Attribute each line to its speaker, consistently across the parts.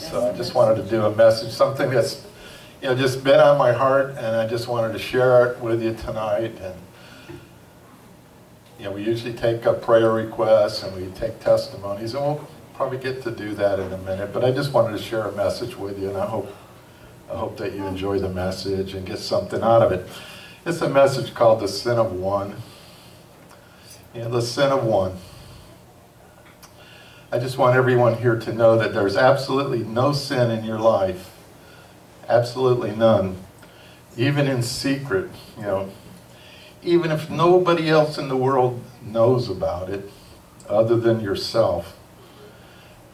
Speaker 1: So I just wanted to do a message, something that's, you know, just been on my heart, and I just wanted to share it with you tonight. And you know, we usually take up prayer requests and we take testimonies, and we'll probably get to do that in a minute. But I just wanted to share a message with you, and I hope I hope that you enjoy the message and get something out of it. It's a message called the sin of one. Know, the sin of one. I just want everyone here to know that there's absolutely no sin in your life. Absolutely none. Even in secret, you know, even if nobody else in the world knows about it other than yourself,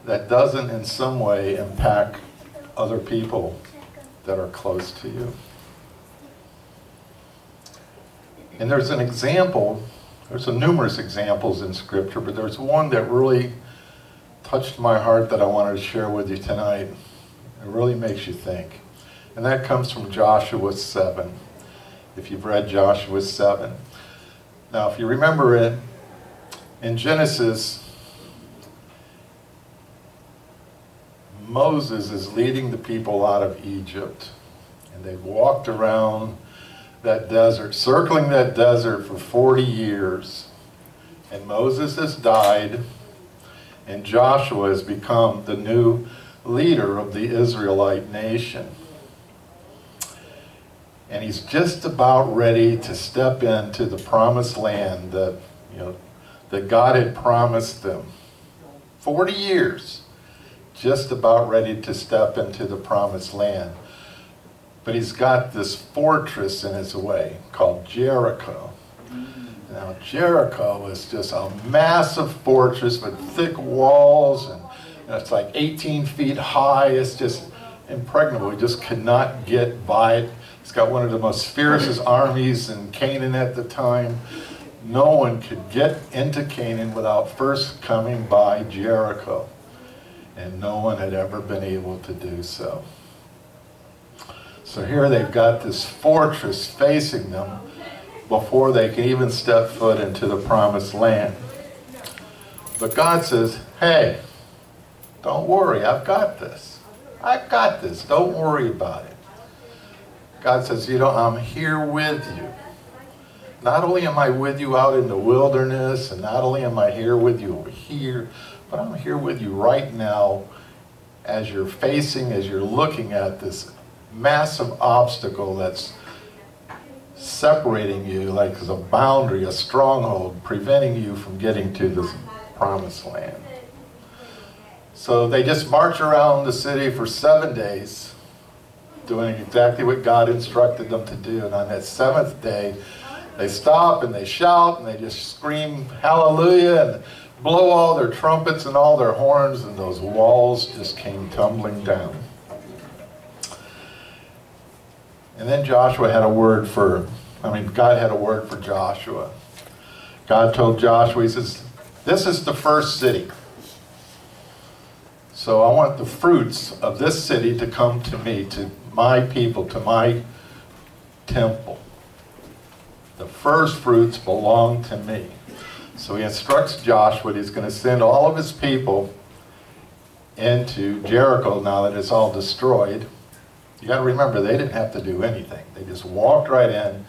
Speaker 1: that doesn't in some way impact other people that are close to you. And there's an example, there's a numerous examples in Scripture, but there's one that really touched my heart that I wanted to share with you tonight. It really makes you think. And that comes from Joshua 7. If you've read Joshua 7. Now, if you remember it, in Genesis, Moses is leading the people out of Egypt. And they've walked around that desert, circling that desert for 40 years. And Moses has died, and Joshua has become the new leader of the Israelite nation. And he's just about ready to step into the promised land that, you know, that God had promised them. 40 years just about ready to step into the promised land. But he's got this fortress in his way called Jericho. Mm-hmm. Now, Jericho is just a massive fortress with thick walls, and you know, it's like 18 feet high. It's just impregnable. He just could not get by it. It's got one of the most fiercest armies in Canaan at the time. No one could get into Canaan without first coming by Jericho and no one had ever been able to do so. So here they've got this fortress facing them before they can even step foot into the promised land. But God says, hey, don't worry, I've got this. I've got this. Don't worry about it. God says, you know, I'm here with you. Not only am I with you out in the wilderness, and not only am I here with you over here, but I'm here with you right now as you're facing, as you're looking at this massive obstacle that's separating you like as a boundary, a stronghold, preventing you from getting to this promised land. So they just march around the city for seven days, doing exactly what God instructed them to do. And on that seventh day, they stop and they shout and they just scream hallelujah and blow all their trumpets and all their horns, and those walls just came tumbling down. And then Joshua had a word for, I mean, God had a word for Joshua. God told Joshua, He says, This is the first city. So I want the fruits of this city to come to me, to my people, to my temple. The first fruits belong to me. So he instructs Joshua he's going to send all of his people into Jericho now that it's all destroyed. You got to remember, they didn't have to do anything. They just walked right in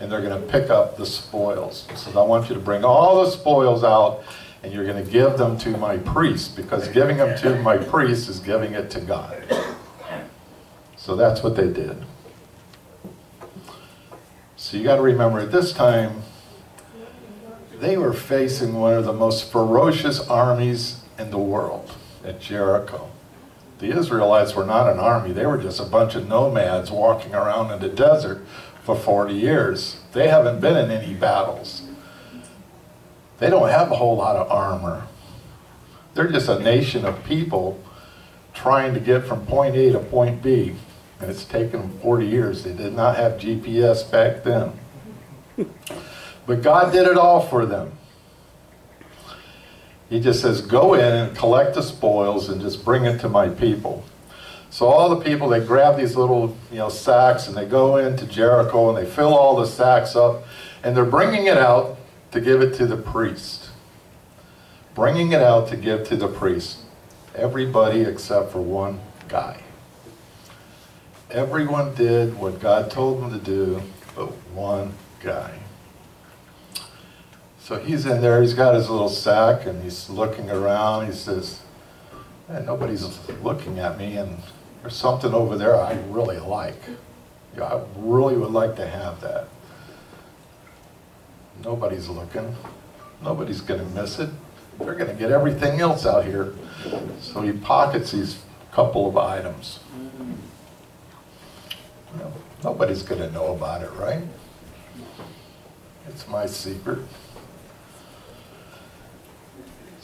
Speaker 1: and they're going to pick up the spoils. He says, I want you to bring all the spoils out and you're going to give them to my priest because giving them to my priest is giving it to God. So that's what they did. So you got to remember at this time, they were facing one of the most ferocious armies in the world at Jericho. The Israelites were not an army, they were just a bunch of nomads walking around in the desert for 40 years. They haven't been in any battles. They don't have a whole lot of armor. They're just a nation of people trying to get from point A to point B. And it's taken them 40 years. They did not have GPS back then. But God did it all for them. He just says, go in and collect the spoils and just bring it to my people. So all the people, they grab these little you know, sacks and they go into Jericho and they fill all the sacks up and they're bringing it out to give it to the priest. Bringing it out to give to the priest. Everybody except for one guy. Everyone did what God told them to do, but one guy. So he's in there, he's got his little sack, and he's looking around. He says, Man, nobody's looking at me, and there's something over there I really like. I really would like to have that. Nobody's looking. Nobody's going to miss it. They're going to get everything else out here. So he pockets these couple of items. nobody's going to know about it, right? It's my secret.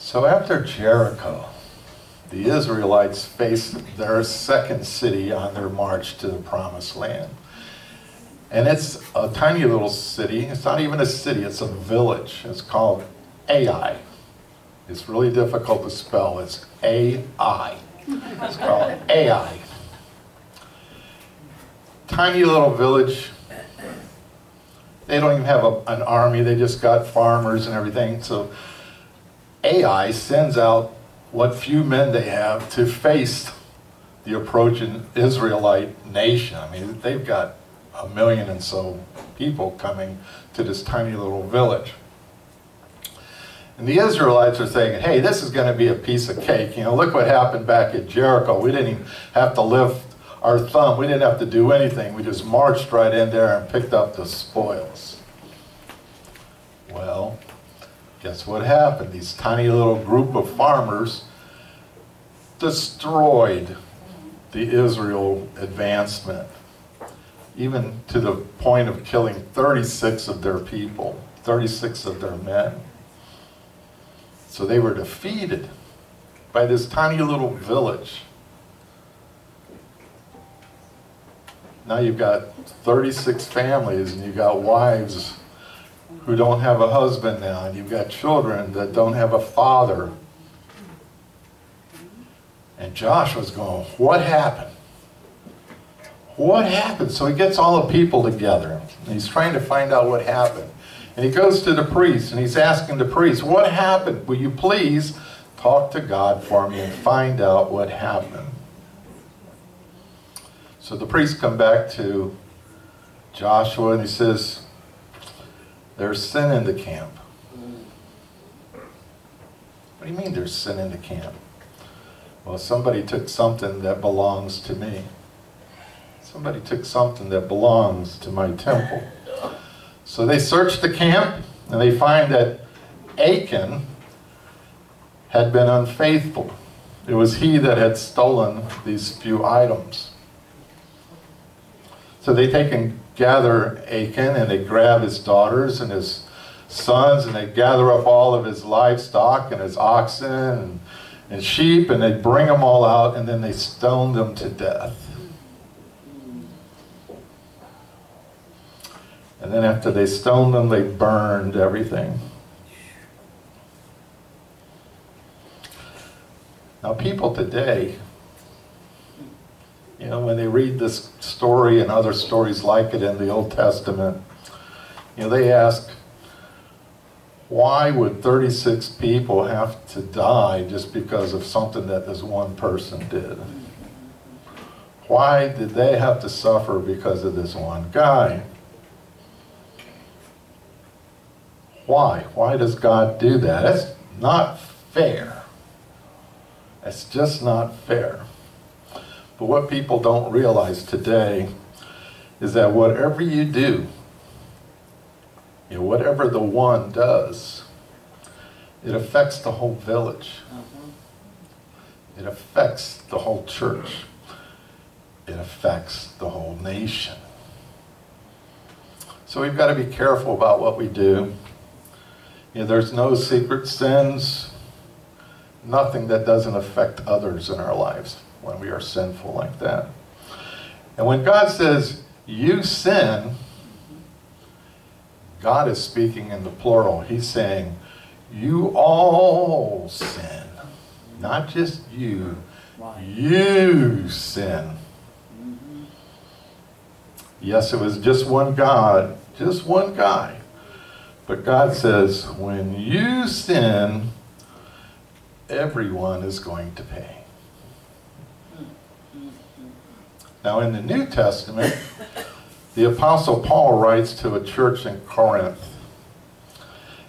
Speaker 1: So after Jericho, the Israelites faced their second city on their march to the promised land. And it's a tiny little city. It's not even a city, it's a village. It's called Ai. It's really difficult to spell. It's A-I. It's called Ai. Tiny little village. They don't even have a, an army. They just got farmers and everything. So Ai sends out what few men they have to face the approaching Israelite nation. I mean, they've got a million and so people coming to this tiny little village. And the Israelites are saying, hey, this is going to be a piece of cake. You know, look what happened back at Jericho. We didn't even have to lift our thumb. We didn't have to do anything. We just marched right in there and picked up the spoils. Well, guess what happened? These tiny little group of farmers destroyed the Israel advancement, even to the point of killing 36 of their people, 36 of their men. So they were defeated by this tiny little village. Now you've got 36 families and you've got wives who don't have a husband now and you've got children that don't have a father. And Josh was going, what happened? What happened? So he gets all the people together and he's trying to find out what happened. And he goes to the priest and he's asking the priest, What happened? Will you please talk to God for me and find out what happened? So the priest come back to Joshua and he says, There's sin in the camp. What do you mean there's sin in the camp? Well, somebody took something that belongs to me. Somebody took something that belongs to my temple. So they search the camp and they find that Achan had been unfaithful. It was he that had stolen these few items. So they take and gather Achan and they grab his daughters and his sons and they gather up all of his livestock and his oxen and, and sheep and they bring them all out and then they stone them to death. And then after they stoned them, they burned everything. Now, people today, you know, when they read this story and other stories like it in the Old Testament, you know, they ask, why would 36 people have to die just because of something that this one person did? Why did they have to suffer because of this one guy? Why? Why does God do that? It's not fair. It's just not fair. But what people don't realize today is that whatever you do, you know, whatever the one does, it affects the whole village. Mm-hmm. It affects the whole church. It affects the whole nation. So we've got to be careful about what we do. You know, there's no secret sins, nothing that doesn't affect others in our lives when we are sinful like that. And when God says, you sin, God is speaking in the plural. He's saying, you all sin. Not just you. You sin. Yes, it was just one God, just one guy. But God says, when you sin, everyone is going to pay. Now, in the New Testament, the Apostle Paul writes to a church in Corinth.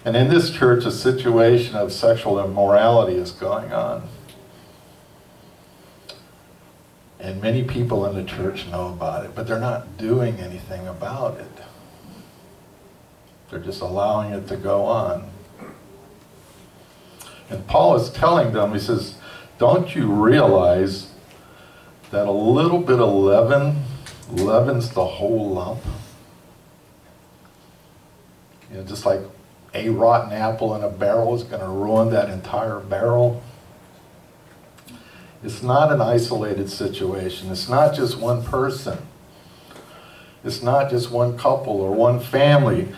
Speaker 1: And in this church, a situation of sexual immorality is going on. And many people in the church know about it, but they're not doing anything about it. They're just allowing it to go on. And Paul is telling them, he says, don't you realize that a little bit of leaven leavens the whole lump? You know, just like a rotten apple in a barrel is going to ruin that entire barrel. It's not an isolated situation. It's not just one person. It's not just one couple or one family.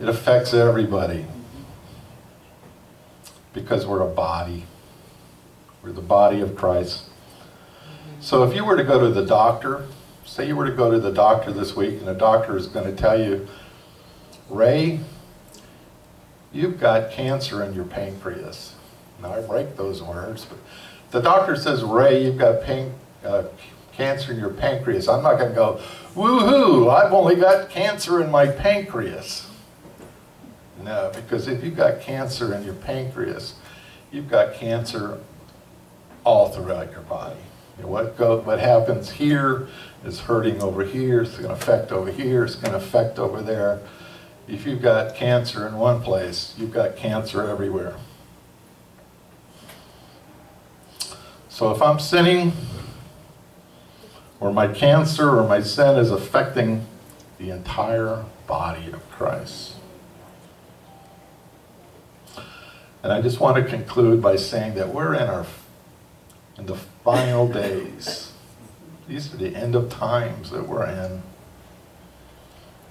Speaker 1: It affects everybody. Because we're a body. We're the body of Christ. So if you were to go to the doctor, say you were to go to the doctor this week and the doctor is going to tell you, Ray, you've got cancer in your pancreas. Now I break those words, but the doctor says, Ray, you've got uh, cancer in your pancreas. I'm not going to go, woohoo, I've only got cancer in my pancreas. No, because if you've got cancer in your pancreas, you've got cancer all throughout your body. What, go, what happens here is hurting over here, it's going to affect over here, it's going to affect over there. If you've got cancer in one place, you've got cancer everywhere. So if I'm sinning, or my cancer or my sin is affecting the entire body of Christ. And I just want to conclude by saying that we're in our in the final days. These are the end of times that we're in.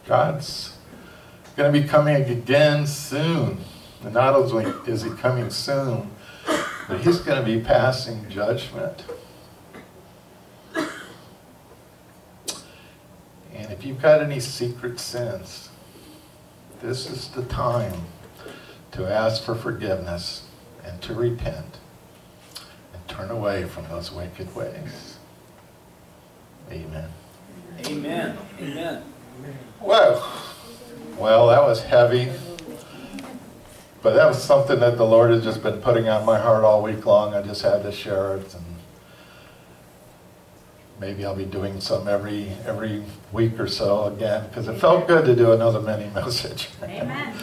Speaker 1: God's going to be coming again soon. And not only is he coming soon, but he's going to be passing judgment. And if you've got any secret sins, this is the time to ask for forgiveness and to repent turn away from those wicked ways. Amen.
Speaker 2: Amen. Amen.
Speaker 1: Well, well, that was heavy. But that was something that the Lord has just been putting on my heart all week long. I just had to share it. And maybe I'll be doing some every every week or so again because it felt good to do another mini message.
Speaker 3: Amen.